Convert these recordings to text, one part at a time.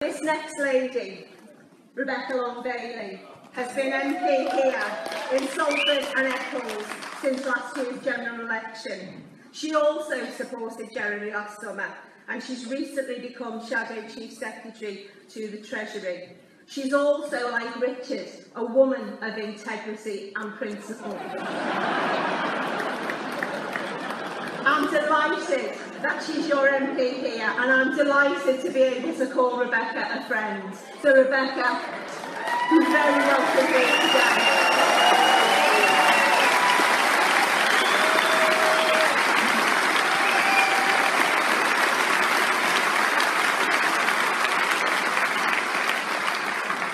This next lady, Rebecca Long Bailey, has been MP here in Salford and Eccles since last year's general election. She also supported Jeremy last summer and she's recently become Shadow Chief Secretary to the Treasury. She's also, like Richard, a woman of integrity and principle. I'm delighted that she's your MP here and I'm delighted to be able to call Rebecca a friend. So Rebecca, you're very welcome here today.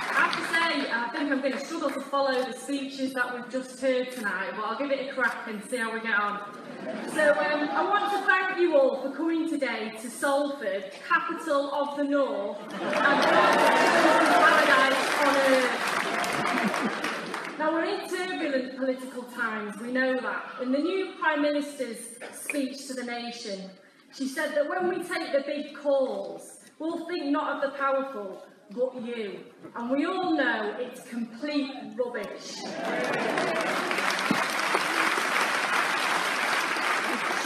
I have to say, I think I'm going to struggle to follow the speeches that we've just heard tonight, but I'll give it a crack and see how we get on. So um, I want to thank you all for coming today to Salford, capital of the North, and paradise on earth. Now we're in turbulent political times, we know that. In the new Prime Minister's speech to the nation, she said that when we take the big calls, we'll think not of the powerful, but you. And we all know it's complete rubbish.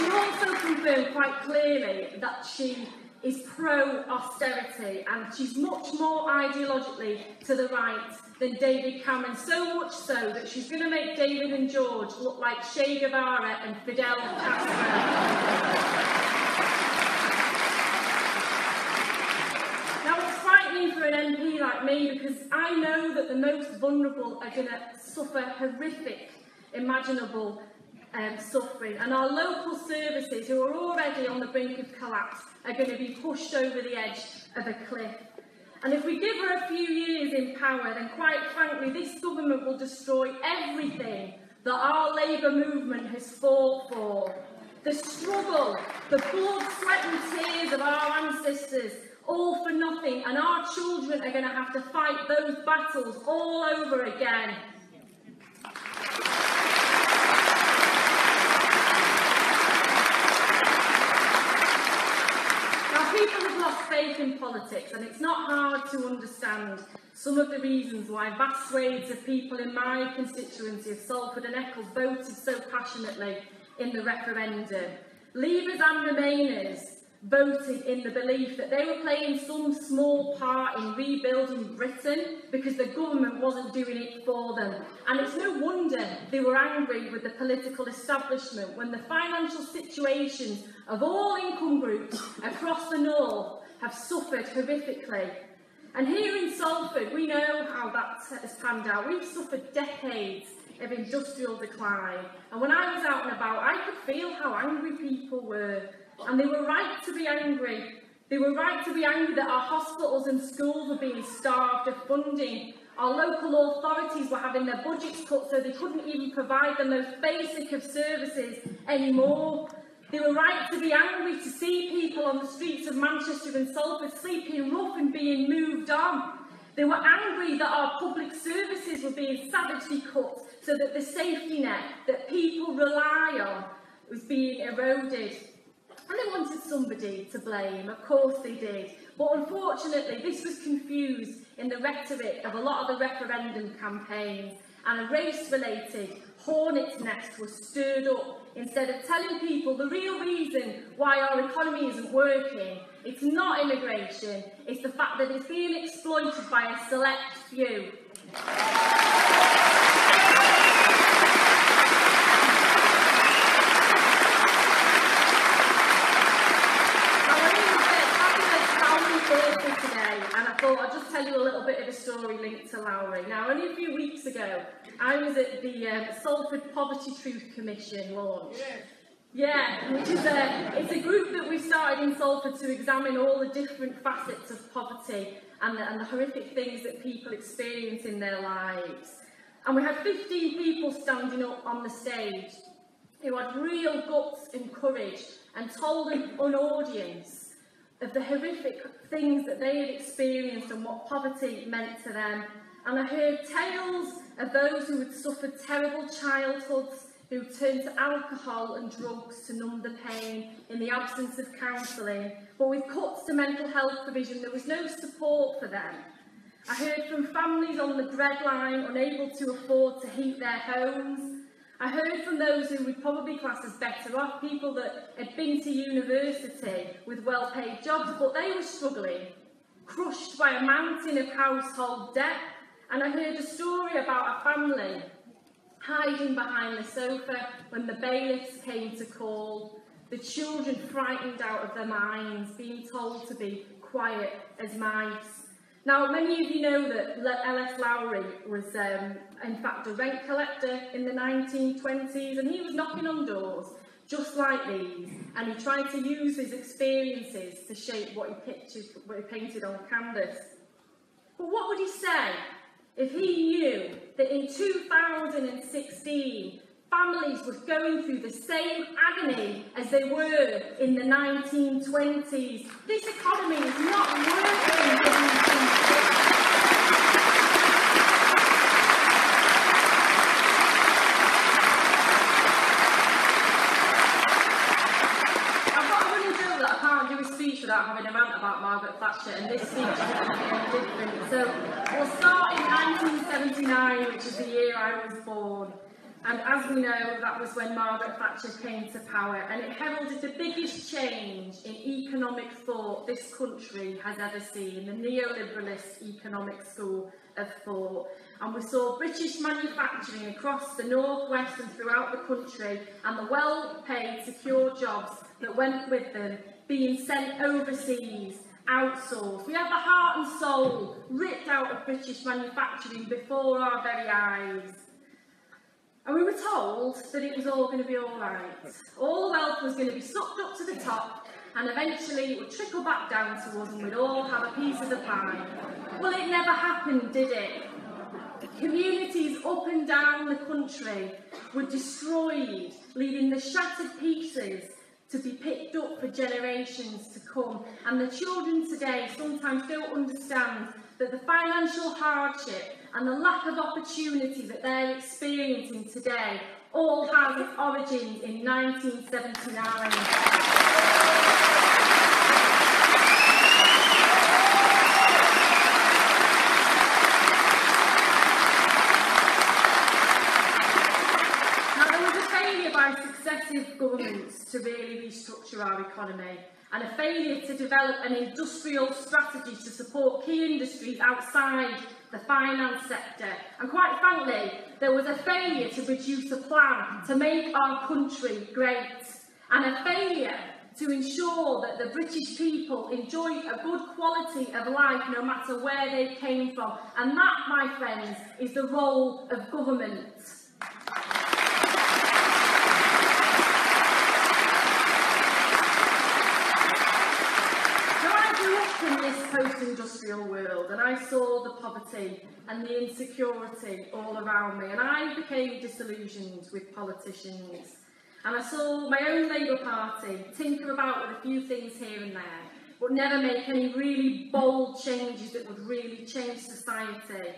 She also confirmed quite clearly that she is pro-austerity and she's much more ideologically to the right than David Cameron, so much so that she's going to make David and George look like Che Guevara and Fidel Castro. Now, it's frightening for an MP like me because I know that the most vulnerable are going to suffer horrific, imaginable um, suffering, and our local services, who are already on the brink of collapse, are going to be pushed over the edge of a cliff. And if we give her a few years in power, then quite frankly, this government will destroy everything that our Labour movement has fought for. The struggle, the blood, sweat and tears of our ancestors, all for nothing, and our children are going to have to fight those battles all over again. Now, people have lost faith in politics, and it's not hard to understand some of the reasons why vast swathes of people in my constituency of Salford and Eccles voted so passionately in the referendum. Leavers and Remainers voted in the belief that they were playing some small part in rebuilding Britain because the government wasn't doing it for them. And it's no wonder they were angry with the political establishment when the financial situations of all income groups across the north have suffered horrifically. And here in Salford, we know how that has panned out. We've suffered decades of industrial decline. And when I was out and about, I could feel how angry people were. And they were right to be angry. They were right to be angry that our hospitals and schools were being starved of funding. Our local authorities were having their budgets cut so they couldn't even provide the most basic of services anymore. They were right to be angry to see people on the streets of Manchester and Salford sleeping rough and being moved on. They were angry that our public services were being savagely cut so that the safety net that people rely on was being eroded. And they wanted somebody to blame, of course they did. But unfortunately, this was confused in the rhetoric of a lot of the referendum campaigns, and a race-related hornet's nest was stirred up instead of telling people the real reason why our economy isn't working. It's not immigration, it's the fact that it's being exploited by a select few. Now, we're in the fabulous Lowry Theatre today, and I thought I'd just tell you a little bit of a story linked to Lowry. Now, only a few weeks ago, I was at the um, Salford Poverty Truth Commission launch. Yeah, which is a, it's a group that we've started in Salford to examine all the different facets of poverty and the, and the horrific things that people experience in their lives. And we had 15 people standing up on the stage who had real guts and courage and told an, an audience of the horrific things that they had experienced and what poverty meant to them. And I heard tales of those who had suffered terrible childhoods, who turned to alcohol and drugs to numb the pain in the absence of counselling, but with cuts to mental health provision, there was no support for them. I heard from families on the breadline unable to afford to heat their homes. I heard from those who would probably class as better off, people that had been to university with well-paid jobs, but they were struggling, crushed by a mountain of household debt. And I heard a story about a family hiding behind the sofa when the bailiffs came to call, the children frightened out of their minds, being told to be quiet as mice. Now, many of you know that L.S. Lowry was, um, in fact, a rent collector in the 1920s, and he was knocking on doors just like these, and he tried to use his experiences to shape what he pictured, what he painted on canvas. But what would he say if he knew that in 2016 families were going through the same agony as they were in the 1920s. This economy is not working without having a rant about Margaret Thatcher, and this speech is different. So we'll start in 1979, which is the year I was born. And as we know, that was when Margaret Thatcher came to power, and it heralded the biggest change in economic thought this country has ever seen, the neoliberalist economic school of thought. And we saw British manufacturing across the northwest and throughout the country, and the well-paid, secure jobs that went with them being sent overseas, outsourced. We had the heart and soul ripped out of British manufacturing before our very eyes. And we were told that it was all going to be all right. All wealth was going to be sucked up to the top and eventually it would trickle back down to us and we'd all have a piece of the pie. Well, it never happened, did it? Communities up and down the country were destroyed, leaving the shattered pieces to be picked up for generations to come. And the children today sometimes don't understand that the financial hardship and the lack of opportunity that they're experiencing today all its origins in 1979. successive governments to really restructure our economy and a failure to develop an industrial strategy to support key industries outside the finance sector. And quite frankly, there was a failure to produce a plan to make our country great and a failure to ensure that the British people enjoy a good quality of life no matter where they came from. And that, my friends, is the role of government. Post-industrial world and I saw the poverty and the insecurity all around me and I became disillusioned with politicians and I saw my own Labour Party tinker about with a few things here and there but never make any really bold changes that would really change society.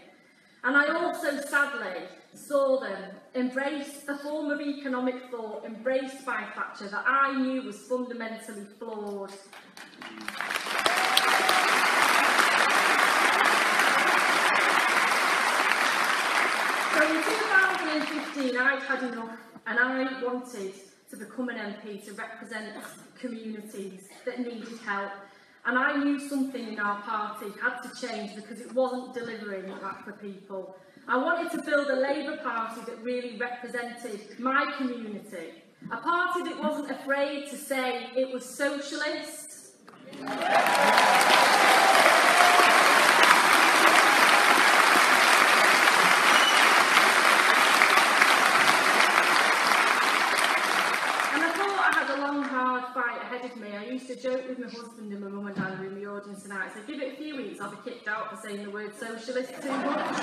And I also sadly saw them embrace a form of economic thought embraced by Thatcher that I knew was fundamentally flawed. So in 2015, I'd enough and I wanted to become an MP to represent communities that needed help. And I knew something in our party had to change because it wasn't delivering that for people. I wanted to build a Labour Party that really represented my community. A party that wasn't afraid to say it was socialist. To joke with my husband and my mum and dad were in the audience tonight. I said, give it a few weeks, I'll be kicked out for saying the word socialist too much.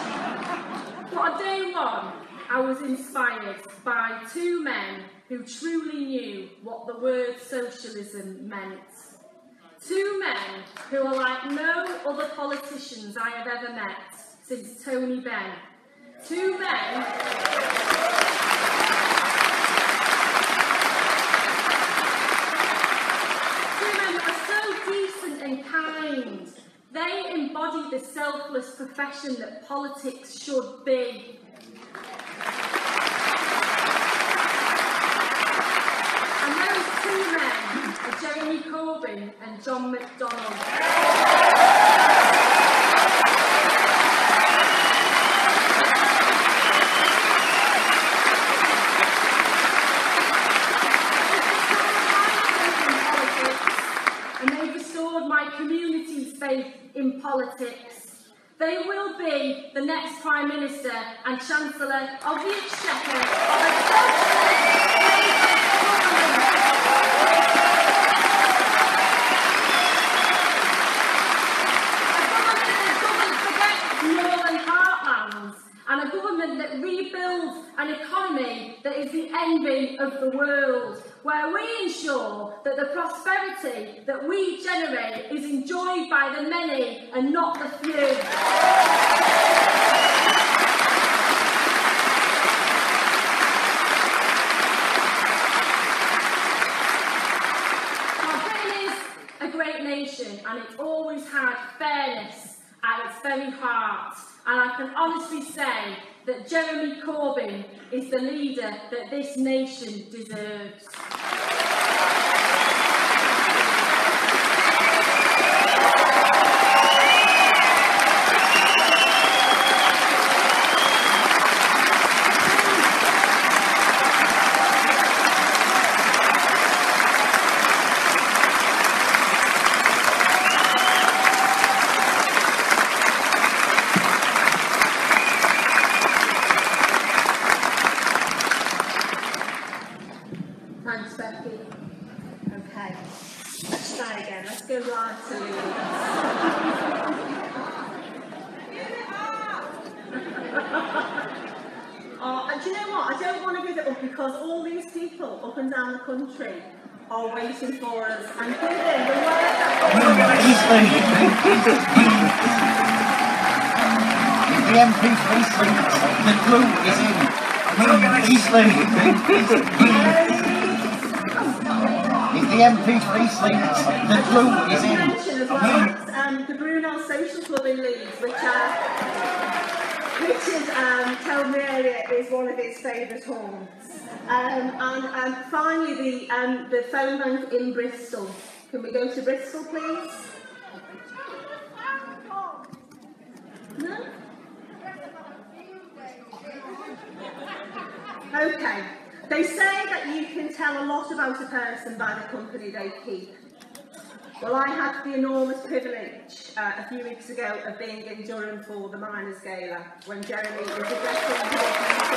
but on day one, I was inspired by two men who truly knew what the word socialism meant. Two men who are like no other politicians I have ever met since Tony Benn. Two men and kind. They embody the selfless profession that politics should be. And those two men are Jeremy Corbyn and John McDonnell. and they've restored my community's faith in politics. They will be the next Prime Minister and Of the Exchequer of a. And a government that rebuilds an economy that is the envy of the world, where we ensure that the prosperity that we generate is enjoyed by the many and not the few. Now, Britain is a great nation and it's always had fairness at its very heart. And I can honestly say that Jeremy Corbyn is the leader that this nation deserves. Bristol. Can we go to Bristol, please? No? Okay. They say that you can tell a lot about a person by the company they keep. Well, I had the enormous privilege uh, a few weeks ago of being in Durham for the Miners' Gala when Jeremy was addressing the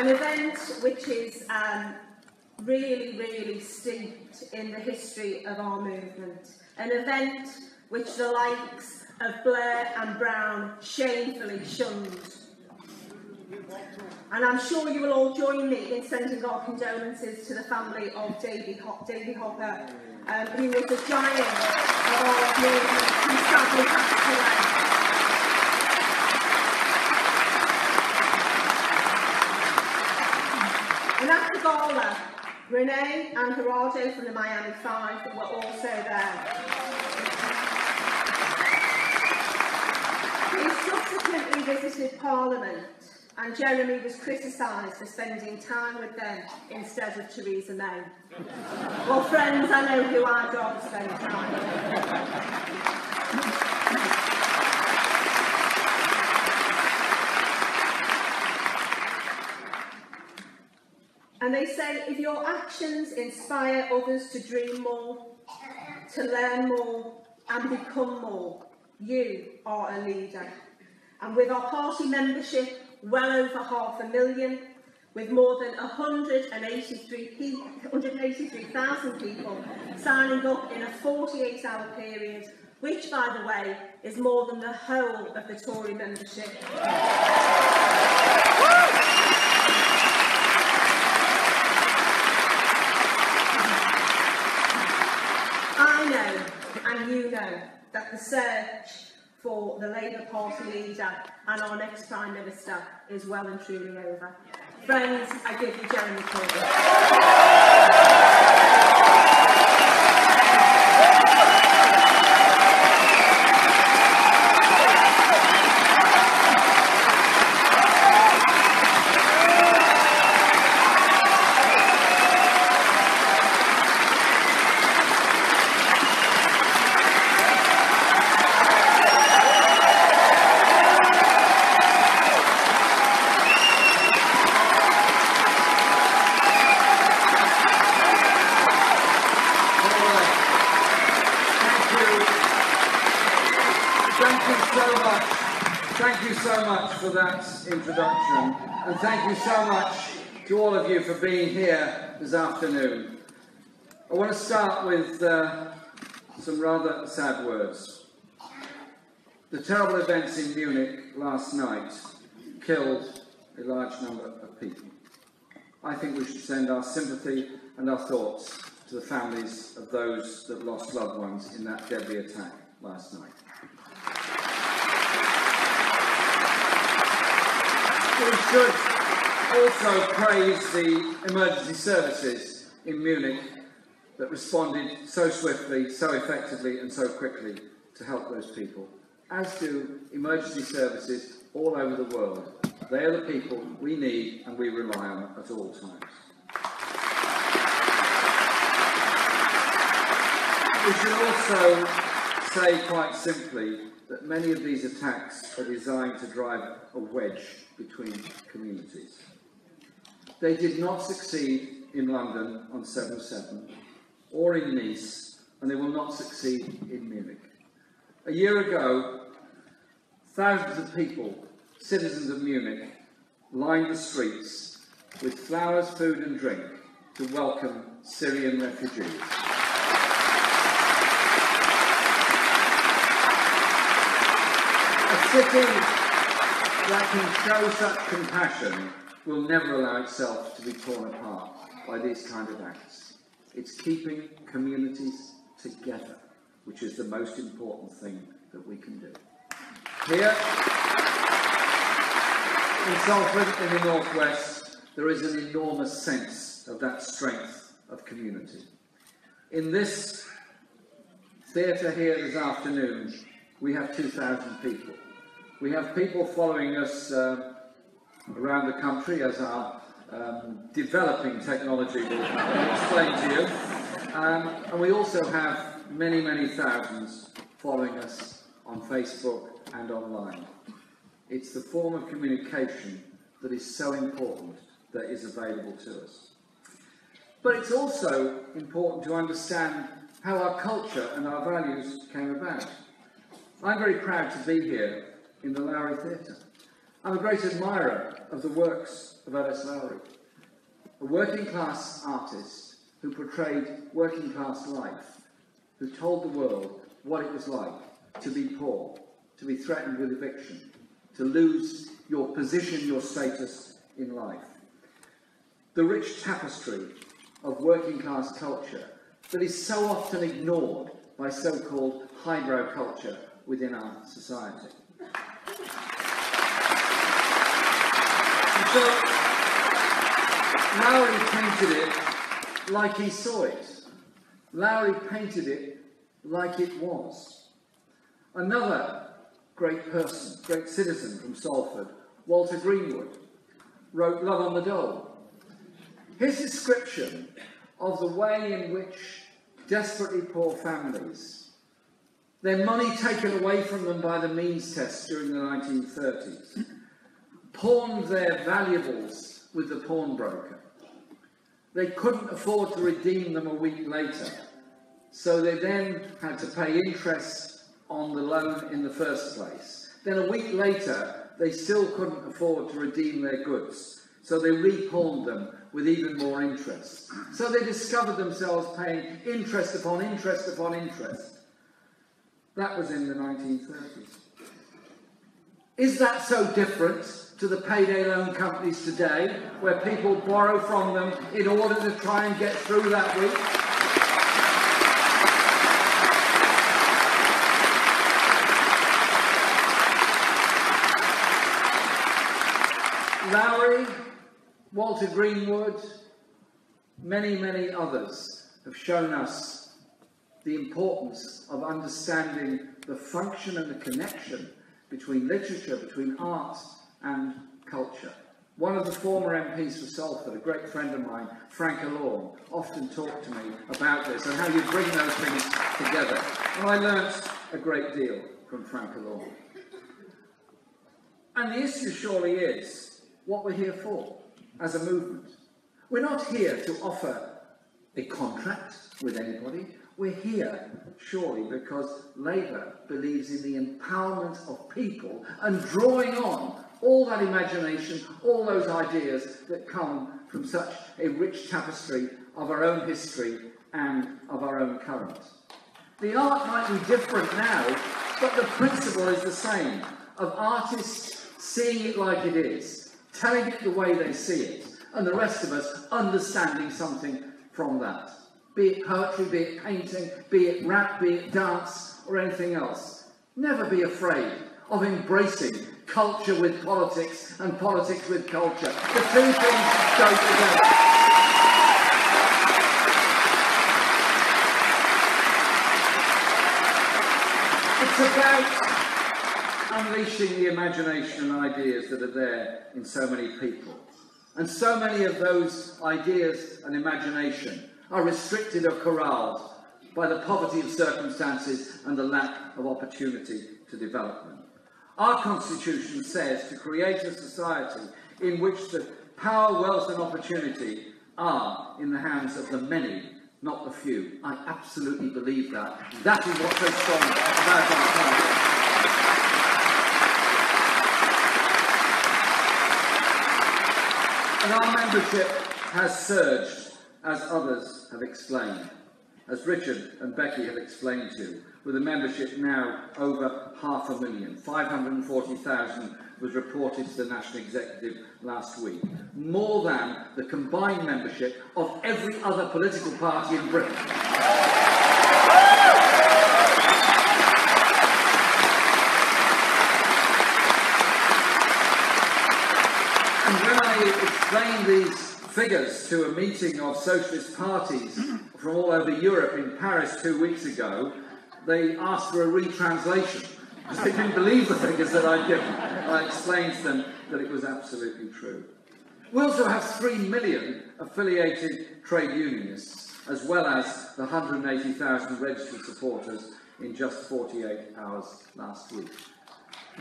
An event which is um, really, really steeped in the history of our movement. An event which the likes of Blair and Brown shamefully shunned. And I'm sure you will all join me in sending our condolences to the family of Davey, Hop- Hopper, um, who was a giant of our movement sadly passed away. Gala, Renee and Gerardo from the Miami Five were also there. He subsequently visited Parliament and Jeremy was criticised for spending time with them instead of Theresa May. Well, friends, I know who I'd rather spend time with. And they say if your actions inspire others to dream more, to learn more, and become more, you are a leader. And with our party membership well over half a million, with more than 183,000 people signing up in a 48-hour period, which, by the way, is more than the whole of the Tory membership. I you know, that the search for the Labour Party leader and our next Prime Minister is well and truly over. Friends, I give you Jeremy Corbyn. All right. Thank you. Thank you so much. Thank you so much for that introduction. And thank you so much to all of you for being here this afternoon. I want to start with uh, some rather sad words. The terrible events in Munich last night killed a large number of people. I think we should send our sympathy and our thoughts to the families of those that lost loved ones in that deadly attack last night. We should also praise the emergency services in Munich that responded so swiftly, so effectively, and so quickly to help those people, as do emergency services all over the world. They are the people we need and we rely on at all times. We should also say quite simply that many of these attacks are designed to drive a wedge between communities. They did not succeed in London on 7 7 or in Nice, and they will not succeed in Munich. A year ago, thousands of people, citizens of Munich, lined the streets with flowers, food, and drink to welcome Syrian refugees. A city that can show such compassion will never allow itself to be torn apart by these kind of acts. It's keeping communities together, which is the most important thing that we can do. Here in Salford, in the northwest, there is an enormous sense of that strength of community. In this theatre here this afternoon, we have 2,000 people. We have people following us uh, around the country as our um, developing technology will explain to you. Um, and we also have many, many thousands following us on Facebook and online. It's the form of communication that is so important that is available to us. But it's also important to understand how our culture and our values came about. I'm very proud to be here in the Lowry Theatre. I'm a great admirer of the works of L.S. Lowry, a working class artist who portrayed working class life, who told the world what it was like to be poor, to be threatened with eviction, to lose your position, your status in life. The rich tapestry of working class culture that is so often ignored by so called highbrow culture within our society. So, Lowry painted it like he saw it. Lowry painted it like it was. Another great person, great citizen from Salford, Walter Greenwood, wrote Love on the Dole. His description of the way in which desperately poor families, their money taken away from them by the means test during the 1930s, pawned their valuables with the pawnbroker. They couldn't afford to redeem them a week later, so they then had to pay interest on the loan in the first place. Then a week later, they still couldn't afford to redeem their goods, so they repawned them with even more interest. So they discovered themselves paying interest upon interest upon interest. That was in the 1930s. Is that so different to the payday loan companies today, where people borrow from them in order to try and get through that week? Lowry, Walter Greenwood, many, many others have shown us the importance of understanding the function and the connection between literature, between art and culture. One of the former MPs for Salford, a great friend of mine, Frank Allaun, often talked to me about this and how you bring those things together. And I learnt a great deal from Frank Allaun. And the issue surely is what we're here for as a movement. We're not here to offer a contract with anybody. We're here, surely, because Labour believes in the empowerment of people and drawing on all that imagination, all those ideas that come from such a rich tapestry of our own history and of our own current. The art might be different now, but the principle is the same of artists seeing it like it is, telling it the way they see it, and the rest of us understanding something from that. Be it poetry, be it painting, be it rap, be it dance, or anything else. Never be afraid of embracing culture with politics and politics with culture. The two things go together. It's about unleashing the imagination and ideas that are there in so many people. And so many of those ideas and imagination are restricted or corralled by the poverty of circumstances and the lack of opportunity to develop them. Our Constitution says to create a society in which the power, wealth, and opportunity are in the hands of the many, not the few. I absolutely believe that. That is what's so strong about our country. And our membership has surged, as others have explained, as Richard and Becky have explained to, with a membership now over half a million. 540,000 was reported to the National Executive last week. More than the combined membership of every other political party in Britain. And when I explained these figures to a meeting of socialist parties from all over Europe in Paris two weeks ago, they asked for a retranslation because they didn't believe the figures that I'd given. I explained to them that it was absolutely true. We also have 3 million affiliated trade unionists, as well as the 180,000 registered supporters in just 48 hours last week.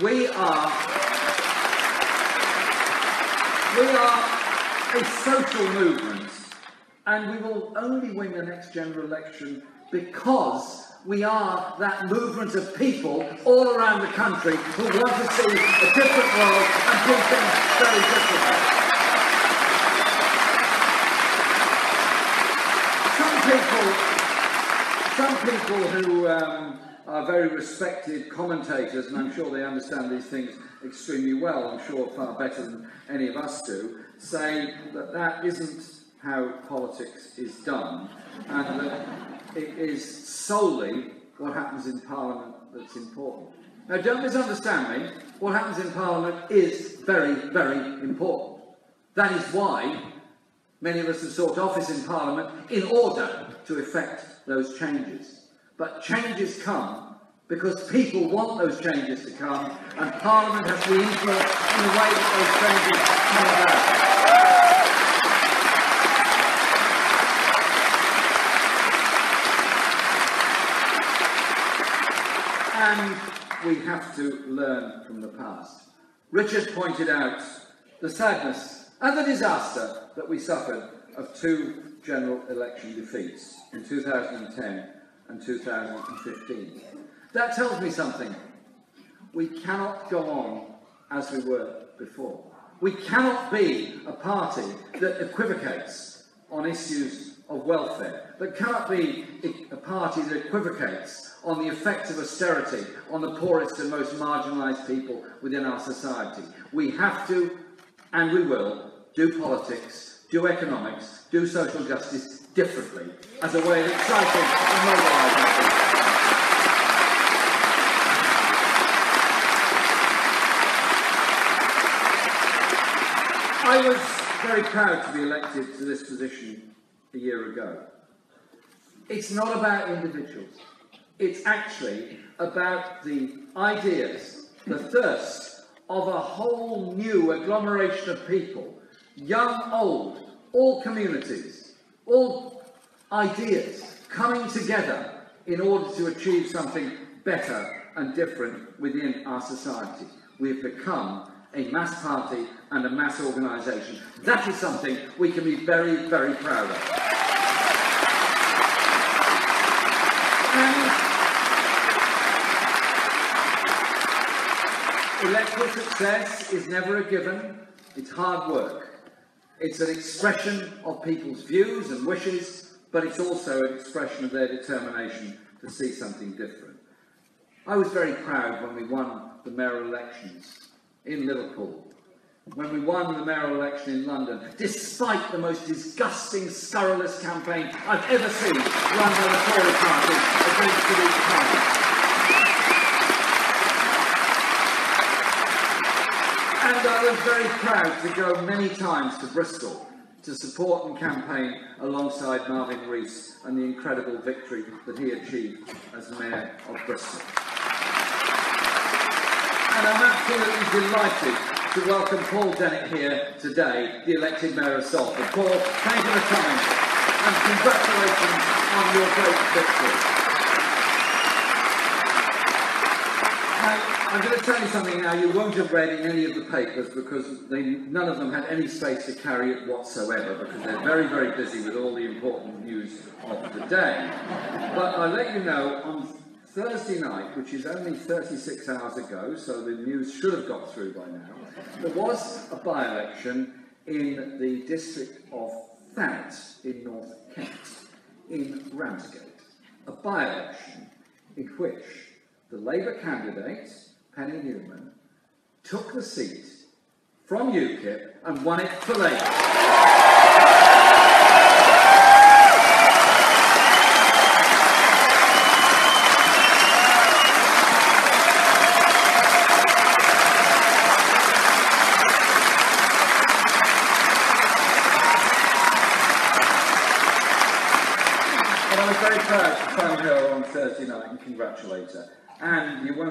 We are, we are a social movement, and we will only win the next general election because we are that movement of people all around the country who want to see a different world and do things very differently. Some people, some people who um, are very respected commentators, and I'm sure they understand these things extremely well, I'm sure far better than any of us do, say that that isn't how politics is done, and that it is solely what happens in Parliament that's important. Now, don't misunderstand me. What happens in Parliament is very, very important. That is why many of us have sought office in Parliament in order to effect those changes. But changes come because people want those changes to come, and Parliament has to influence in the way that those changes come about. And we have to learn from the past. Richard pointed out the sadness and the disaster that we suffered of two general election defeats in 2010 and 2015. That tells me something. We cannot go on as we were before. We cannot be a party that equivocates on issues of welfare, that cannot be a party that equivocates on the effects of austerity on the poorest and most marginalised people within our society. We have to, and we will, do politics, do economics, do social justice differently as a way of exciting and mobilising people. I was very proud to be elected to this position a year ago. It's not about individuals. It's actually about the ideas, the thirst of a whole new agglomeration of people, young, old, all communities, all ideas coming together in order to achieve something better and different within our society. We have become a mass party and a mass organisation. That is something we can be very, very proud of. And electoral success is never a given, it's hard work. It's an expression of people's views and wishes, but it's also an expression of their determination to see something different. I was very proud when we won the mayoral elections in Liverpool, when we won the mayoral election in London, despite the most disgusting, scurrilous campaign I've ever seen run by the Tory party against Sadiq Khan. And I was very proud to go many times to Bristol to support and campaign alongside Marvin Rees and the incredible victory that he achieved as Mayor of Bristol. And I'm absolutely delighted to welcome Paul Dennett here today, the elected Mayor of Salford. Paul, thank you for coming and congratulations on your great victory. Now, I'm going to tell you something now you won't have read in any of the papers because they, none of them had any space to carry it whatsoever because they're very, very busy with all the important news of the day. But I'll let you know on Thursday night, which is only 36 hours ago, so the news should have got through by now, there was a by-election in the district of Thanet in North Kent, in Ramsgate. A by-election in which the Labour candidate, Penny Newman, took the seat from UKIP and won it for Labour. And I was very proud to phone her on Thursday night and congratulate her.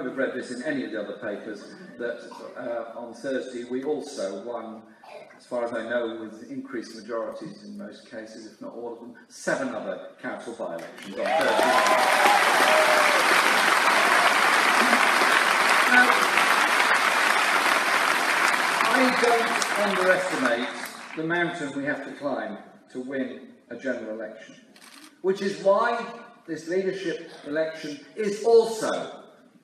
Have read this in any of the other papers, that uh, on Thursday we also won, as far as I know, with increased majorities in most cases, if not all of them, seven other council by-elections on Thursday. Now, I don't underestimate the mountain we have to climb to win a general election, which is why this leadership election is also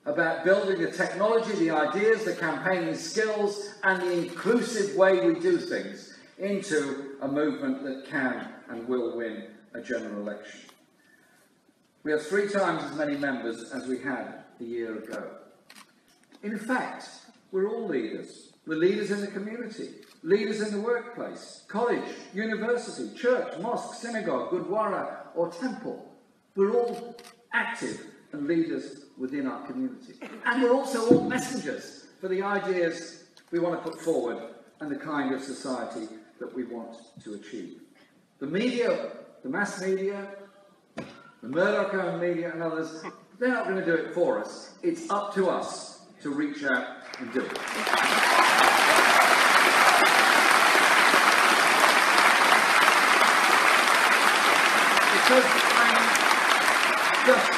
about building the technology, the ideas, the campaigning skills, and the inclusive way we do things into a movement that can and will win a general election. We have three times as many members as we had a year ago. In fact, we're all leaders. We're leaders in the community, leaders in the workplace, college, university, church, mosque, synagogue, gurdwara, or temple. We're all active and leaders within our community. And we're also all messengers for the ideas we want to put forward and the kind of society that we want to achieve. The media, the mass media, the Murdoch owned media and others, they're not going to do it for us. It's up to us to reach out and do it. Because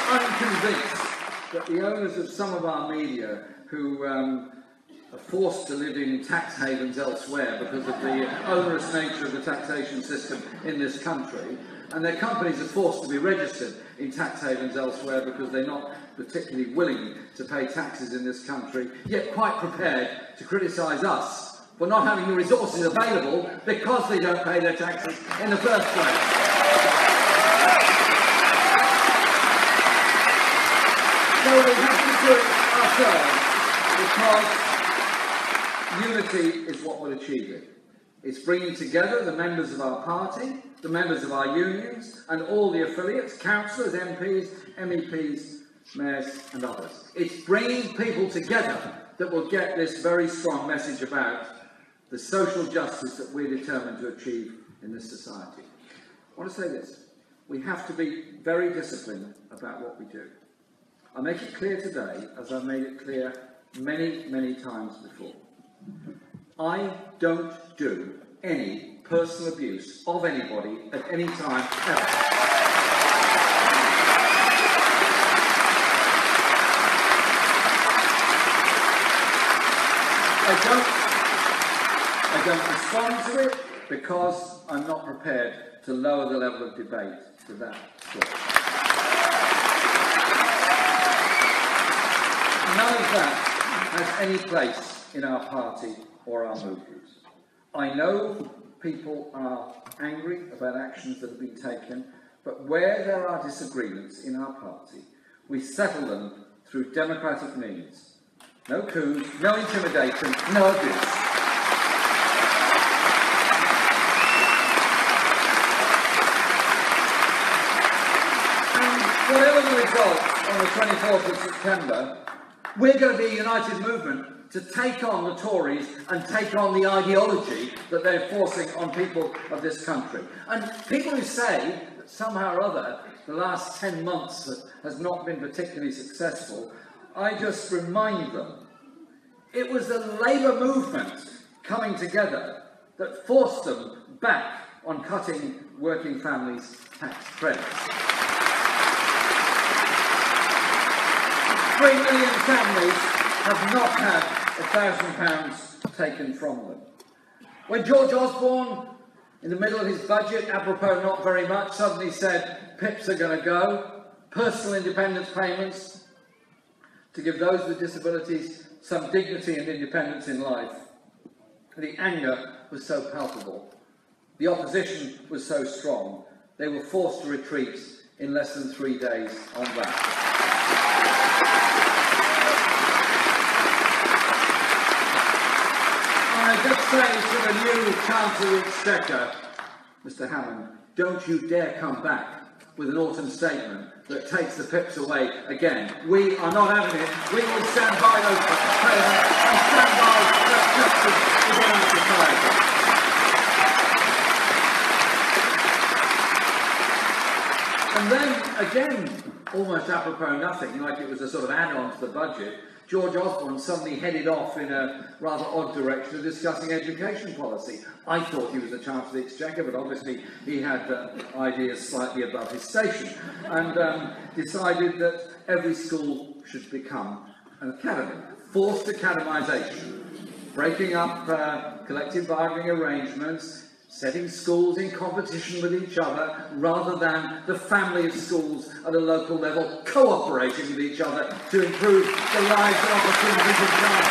I'm convinced that the owners of some of our media who um, are forced to live in tax havens elsewhere because of the onerous nature of the taxation system in this country, and their companies are forced to be registered in tax havens elsewhere because they're not particularly willing to pay taxes in this country, yet quite prepared to criticise us for not having the resources available because they don't pay their taxes in the first place. So we have to do because unity is what will achieve it. It's bringing together the members of our party, the members of our unions, and all the affiliates, councillors, MPs, MEPs, mayors, and others. It's bringing people together that will get this very strong message about the social justice that we're determined to achieve in this society. I want to say this. We have to be very disciplined about what we do. I make it clear today, as I've made it clear many, many times before. I don't do any personal abuse of anybody at any time ever. I don't, I don't respond to it because I'm not prepared to lower the level of debate to that sort. None of that has any place in our party or our movements. I know people are angry about actions that have been taken, but where there are disagreements in our party, we settle them through democratic means. No coups, no intimidation, no abuse. And whatever the result on the 24th of September, we're going to be a united movement to take on the Tories and take on the ideology that they're forcing on people of this country. And people who say that somehow or other the last 10 months has not been particularly successful, I just remind them it was the Labour movement coming together that forced them back on cutting working families' tax credits. Three million families have not had a thousand pounds taken from them. When George Osborne, in the middle of his budget, apropos not very much, suddenly said PIPs are going to go, personal independence payments to give those with disabilities some dignity and independence in life. The anger was so palpable. The opposition was so strong. They were forced to retreat in less than three days on that. I just say to the new Chancellor of Exchequer, Mr Hammond, don't you dare come back with an autumn statement that takes the pips away again. We are not having it. We will stand by those payments and stand by that justice within our society. And then again, almost apropos nothing, like it was a sort of add-on to the budget, George Osborne suddenly headed off in a rather odd direction of discussing education policy. I thought he was the Chancellor of the Exchequer, but obviously he had uh, ideas slightly above his station, and um, decided that every school should become an academy. Forced academisation, breaking up uh, collective bargaining arrangements, setting schools in competition with each other rather than the family of schools at a local level cooperating with each other to improve the lives and opportunities of children.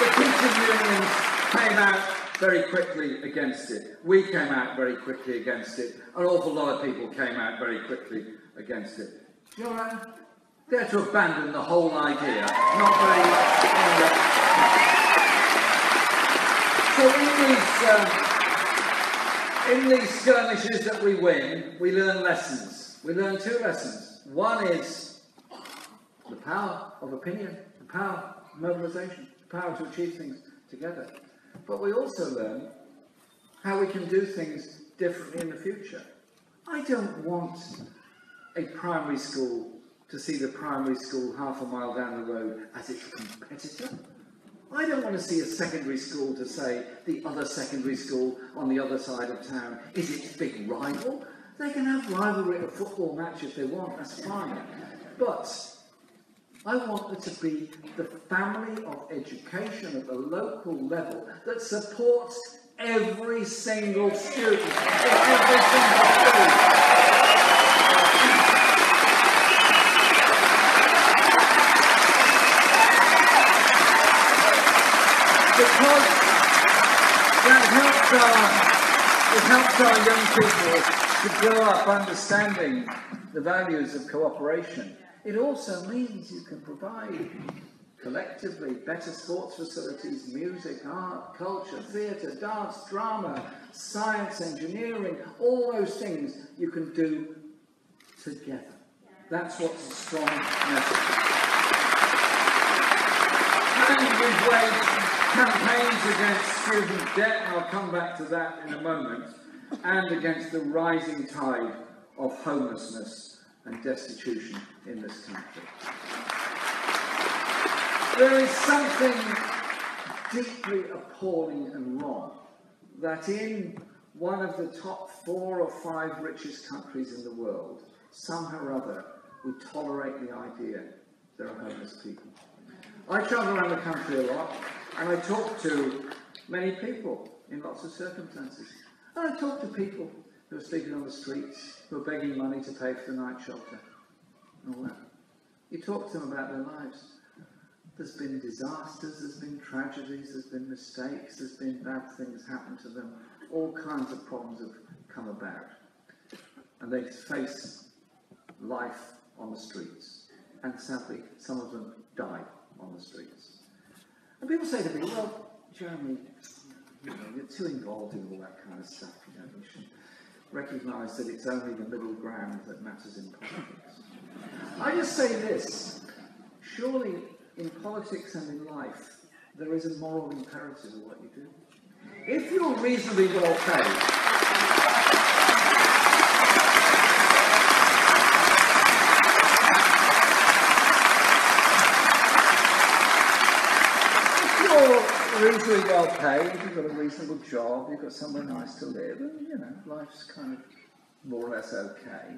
The teaching unions came out very quickly against it. We came out very quickly against it. An awful lot of people came out very quickly against it. Your Honour, they're to abandon the whole idea. Not very longer. So in these, uh, in these skirmishes that we win, we learn lessons. We learn two lessons. One is the power of opinion, the power of mobilisation, the power to achieve things together. But we also learn how we can do things differently in the future. I don't want a primary school to see the primary school half a mile down the road as its competitor. I don't want to see a secondary school to say the other secondary school on the other side of town is its big rival. They can have rivalry at a football match if they want, that's fine. But I want there to be the family of education at the local level that supports every single student every single school. because that it helps our young people to grow up understanding the values of cooperation. It also means you can provide collectively better sports facilities, music, art, culture, theatre, dance, drama, science, engineering, all those things you can do together. That's what's a strong message. we've waged campaigns against student debt, I'll come back to that in a moment, and against the rising tide of homelessness and destitution in this country. There is something deeply appalling and wrong that in one of the top four or five richest countries in the world, somehow or other, we tolerate the idea there are homeless people. I travel around the country a lot and I talk to many people in lots of circumstances. And I talk to people who are sleeping on the streets, who are begging money to pay for the night shelter, and all that. You talk to them about their lives. There's been disasters, there's been tragedies, there's been mistakes, there's been bad things happen to them. All kinds of problems have come about. And they face life on the streets. And sadly, some of them die on the streets. And people say to me, well, Jeremy, you know, you're too involved in all that kind of stuff. You know, you should recognise that it's only the middle ground that matters in politics. I just say this, surely in politics and in life, there is a moral imperative of what you do. If you're reasonably well paid, if reasonably well paid, you've got a reasonable job, you've got somewhere nice to live, and you know, life's kind of more or less okay.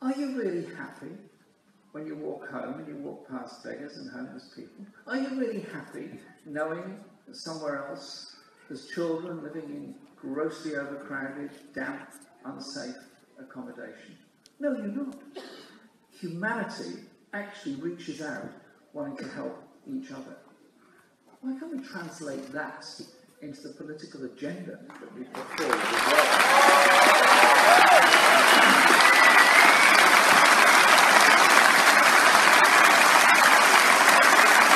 Are you really happy when you walk home and you walk past beggars and homeless people? Are you really happy knowing that somewhere else there's children living in grossly overcrowded, damp, unsafe accommodation? No, you're not. Humanity actually reaches out wanting to help each other. Why can't we translate that into the political agenda that we put forward as well?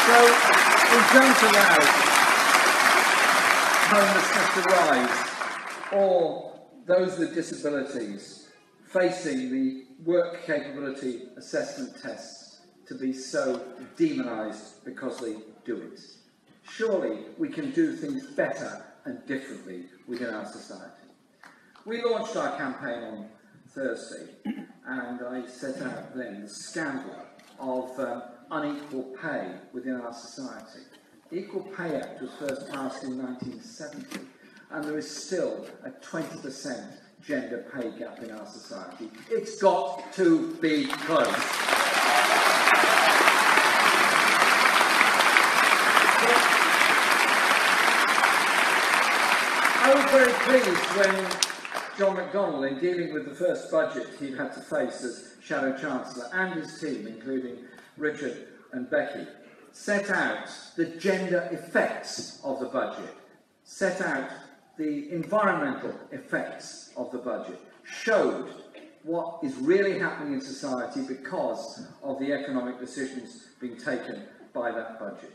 So we don't allow homelessness to rise or those with disabilities facing the work capability assessment tests to be so demonised because they do it. Surely we can do things better and differently within our society. We launched our campaign on Thursday and I set out then the scandal of um, unequal pay within our society. The Equal Pay Act was first passed in 1970 and there is still a 20% gender pay gap in our society. It's got to be closed. Very pleased when John McDonnell, in dealing with the first budget he'd had to face as Shadow Chancellor, and his team, including Richard and Becky, set out the gender effects of the budget, set out the environmental effects of the budget, showed what is really happening in society because of the economic decisions being taken by that budget.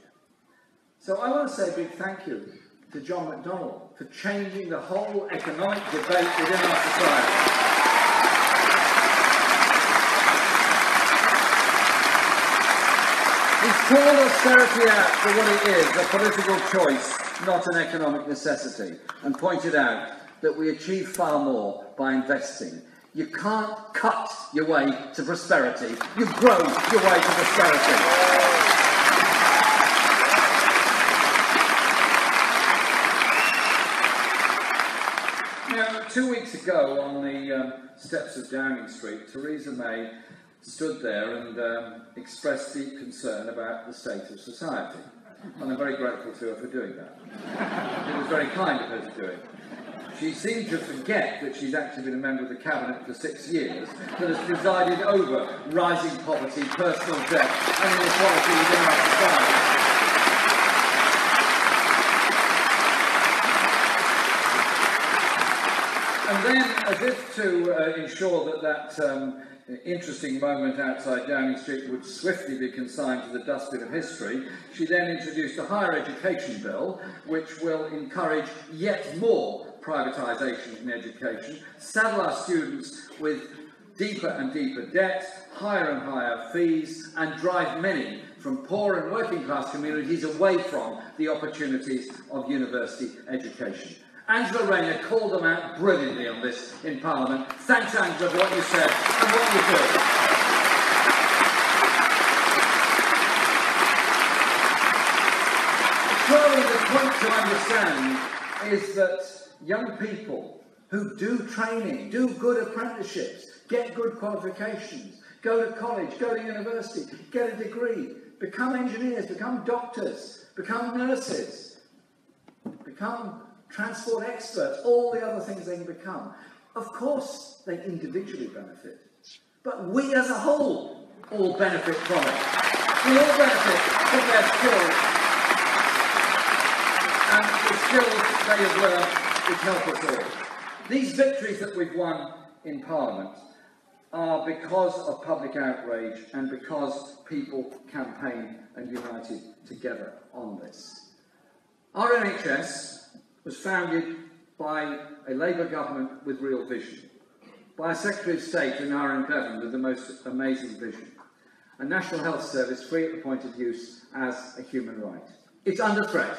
So I want to say a big thank you to John McDonnell for changing the whole economic debate within our society. He's called austerity out for what it is, a political choice, not an economic necessity, and pointed out that we achieve far more by investing. You can't cut your way to prosperity, you grow your way to prosperity. Now, two weeks ago on the um, steps of Downing Street, Theresa May stood there and um, expressed deep concern about the state of society. And I'm very grateful to her for doing that. It was very kind of her to do it. She seemed to forget that she's actually been a member of the cabinet for six years that has presided over rising poverty, personal debt, and inequality within our society. And then, as if to uh, ensure that that um, interesting moment outside Downing Street would swiftly be consigned to the dustbin of history, she then introduced a higher education bill which will encourage yet more privatisation in education, saddle our students with deeper and deeper debt, higher and higher fees, and drive many from poor and working class communities away from the opportunities of university education. Angela Rayner called them out brilliantly on this in Parliament. Thanks, Angela, for what you said and what you do. Surely the point to understand is that young people who do training, do good apprenticeships, get good qualifications, go to college, go to university, get a degree, become engineers, become doctors, become nurses, become transport experts, all the other things they can become. Of course, they individually benefit, but we as a whole all benefit from it. We all benefit from their skills and the skills they have learned which help us all. These victories that we've won in Parliament are because of public outrage and because people campaigned and united together on this. Our NHS was founded by a Labour government with real vision, by a Secretary of State in Aneurin Bevan with the most amazing vision, a National Health Service free at the point of use as a human right. It's under threat.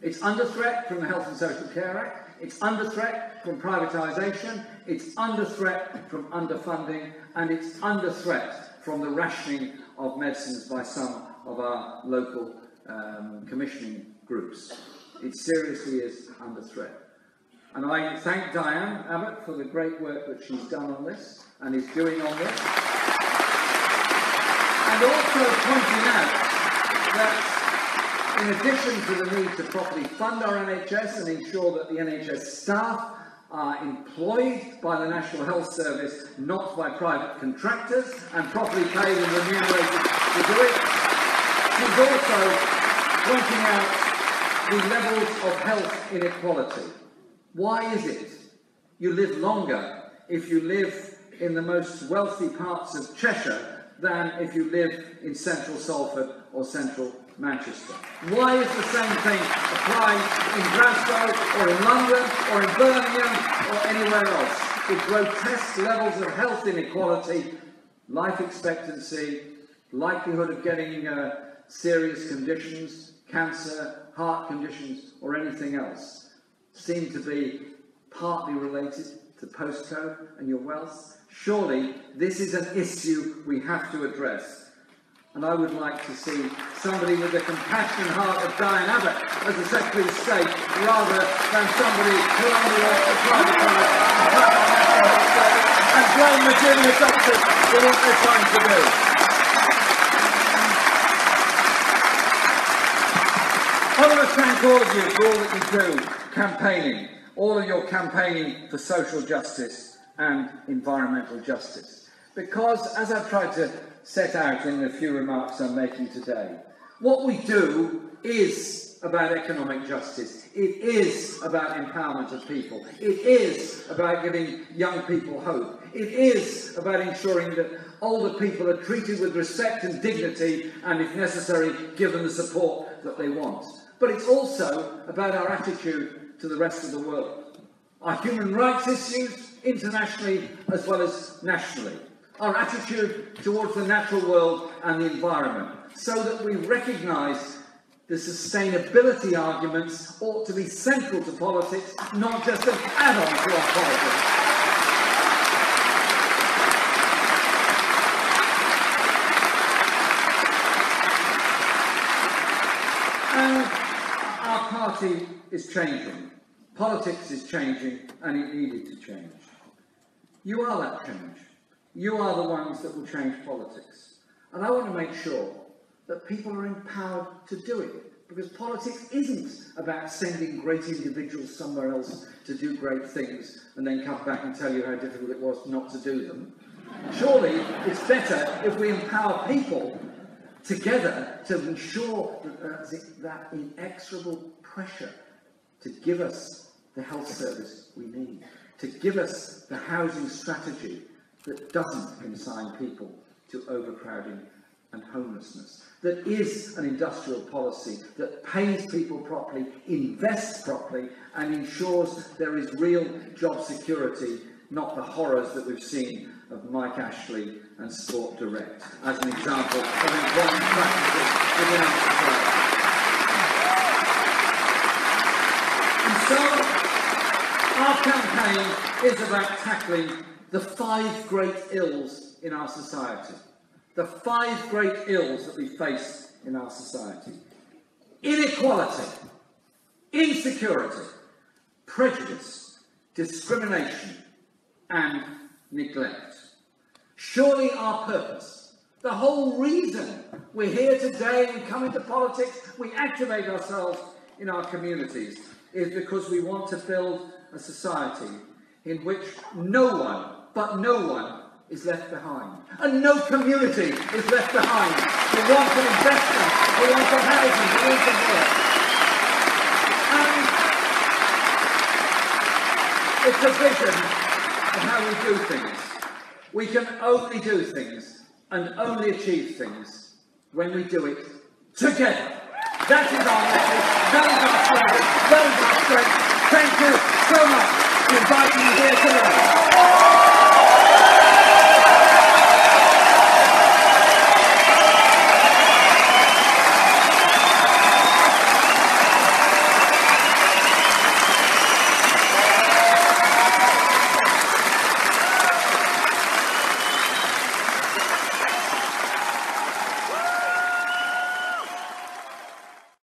It's under threat from the Health and Social Care Act. It's under threat from privatisation. It's under threat from underfunding. And it's under threat from the rationing of medicines by some of our local um, commissioning groups. It seriously is under threat. And I thank Diane Abbott for the great work that she's done on this and is doing on this. And also pointing out that in addition to the need to properly fund our NHS and ensure that the NHS staff are employed by the National Health Service, not by private contractors, and properly paid and remunerated to do it. She's also pointing out the levels of health inequality. Why is it you live longer if you live in the most wealthy parts of Cheshire than if you live in central Salford or central Manchester. Why is the same thing applied in Glasgow or in London or in Birmingham or anywhere else? The grotesque levels of health inequality, life expectancy, likelihood of getting uh, serious conditions, cancer, heart conditions, or anything else, seem to be partly related to postcode and your wealth. Surely this is an issue we have to address. And I would like to see somebody with the compassionate heart of Diane Abbott as the Secretary of State, rather than somebody who only wants to service and blame the junior doctors for what they're trying to do. I want to thank all of you for all that you do campaigning, all of your campaigning for social justice and environmental justice. Because, as I've tried to set out in the few remarks I'm making today. What we do is about economic justice. It is about empowerment of people. It is about giving young people hope. It is about ensuring that older people are treated with respect and dignity and, if necessary, given the support that they want. But it's also about our attitude to the rest of the world. Our human rights issues, internationally as well as nationally our attitude towards the natural world and the environment, so that we recognise the sustainability arguments ought to be central to politics, not just an add-on to our politics. And party is changing. Politics is changing, and it needed to change. You are that change. You are the ones that will change politics. And I want to make sure that people are empowered to do it. Because politics isn't about sending great individuals somewhere else to do great things and then come back and tell you how difficult it was not to do them. Surely it's better if we empower people together to ensure that, uh, that inexorable pressure to give us the health service we need, to give us the housing strategy that doesn't consign people to overcrowding and homelessness, that is an industrial policy that pays people properly, invests properly, and ensures there is real job security, not the horrors that we've seen of Mike Ashley and Sport Direct as an example of practices. And so, our campaign is about tackling the five great ills in our society. The five great ills that we face in our society. Inequality, insecurity, prejudice, discrimination, and neglect. Surely our purpose, the whole reason we're here today, we come into politics, we activate ourselves in our communities, is because we want to build a society in which no one, but no one, is left behind. And no community is left behind. We want an investment, we want some housing, we want some work. And it's a vision of how we do things. We can only do things and only achieve things when we do it together. That is our message. That is our strength. That is our strength. Thank you so much for inviting me here tonight.